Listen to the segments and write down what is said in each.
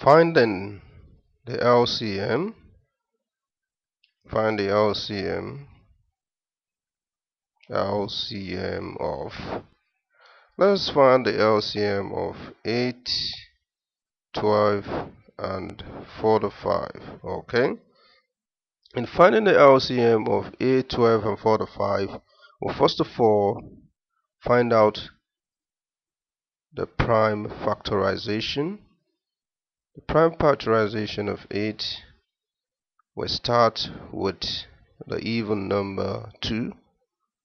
finding the LCM find the LCM LCM of let's find the LCM of 8 12 and 45 okay? In finding the LCM of 8 12 and 45 well first of all find out the prime factorization the prime factorization of 8 we start with the even number 2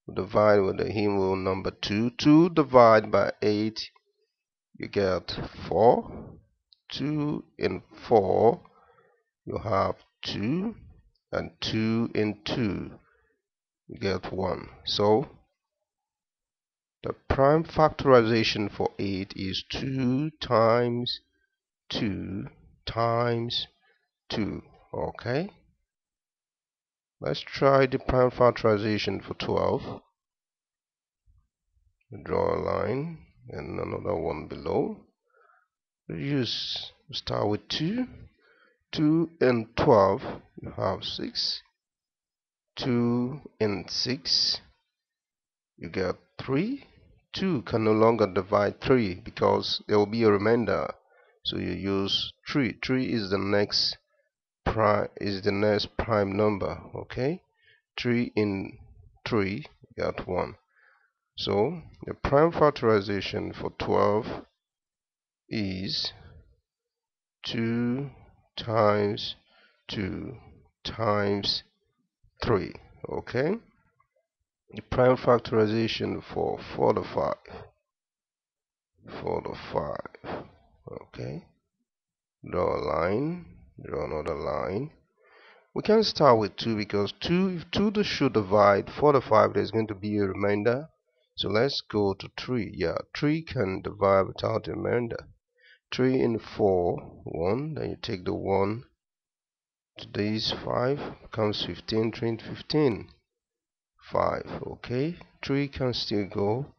we divide with the even number 2 2 divided by 8 you get 4 2 in 4 you have 2 and 2 in 2 you get 1 so the prime factorization for 8 is 2 times 2 times 2 okay? Let's try the prime factorization for 12 draw a line and another one below. Use start with 2 2 and 12 you have 6 2 and 6 you get 3 2 can no longer divide 3 because there will be a remainder so you use 3 3 is the next prime is the next prime number okay? 3 in 3 got 1 so the prime factorization for 12 is 2 times 2 times 3 okay? The prime factorization for 45 45 okay. Draw a line. Draw another line. We can start with 2 because 2 if 2 should divide 4 to 5 there's going to be a remainder. So let's go to 3 yeah 3 can divide without a remainder. 3 in 4 1 then you take the 1 to this 5 becomes 15 3 in 15 5 okay 3 can still go.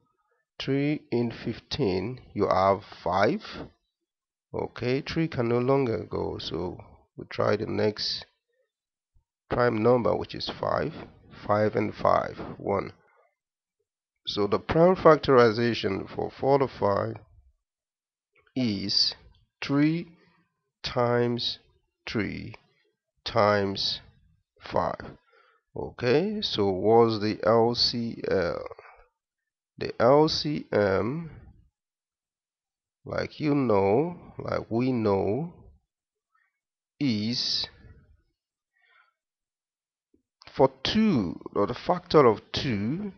3 in 15 you have 5 okay 3 can no longer go so we try the next prime number which is 5 5 and 5 1 so the prime factorization for 4 to 5 is 3 times 3 times 5 okay so what's the LCL the LCM like you know like we know is for 2 or the factor of 2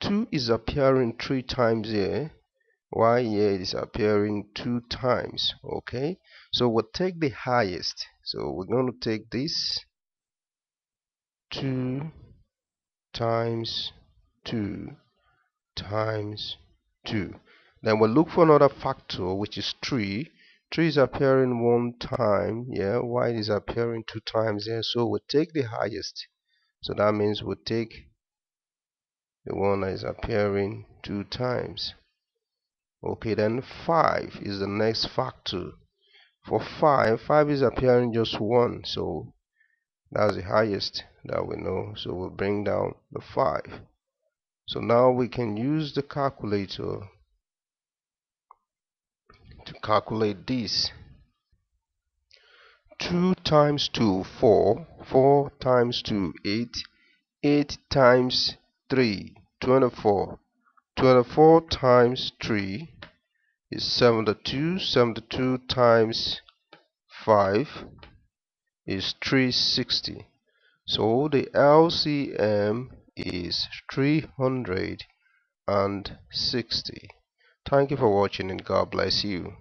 2 is appearing 3 times here why here it is appearing 2 times okay? So we'll take the highest. So we're going to take this 2 times 2 times 2 then we'll look for another factor which is 3 3 is appearing one time yeah. Why is appearing two times here so we'll take the highest. So that means we'll take the one that is appearing two times. Okay then 5 is the next factor. For 5 5 is appearing just one. So that's the highest that we know. So we'll bring down the 5 so now we can use the calculator to calculate this. 2 times 2 4 4 times 2 8 8 times 3 24 24 times 3 is 72 72 times 5 is 360 so the LCM is 360 thank you for watching and God bless you